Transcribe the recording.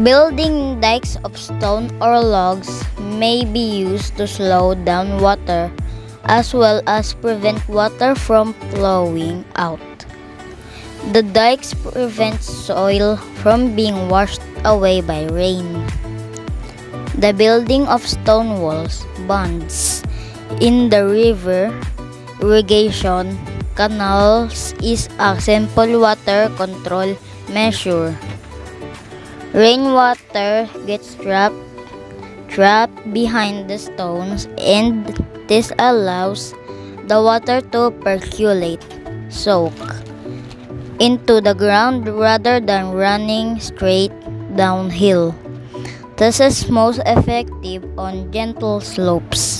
Building dikes of stone or logs may be used to slow down water as well as prevent water from flowing out. The dikes prevent soil from being washed away by rain. The building of stone walls, bonds in the river, irrigation canals is a simple water control measure. Rainwater gets trapped trapped behind the stones and this allows the water to percolate, soak into the ground rather than running straight downhill. This is most effective on gentle slopes.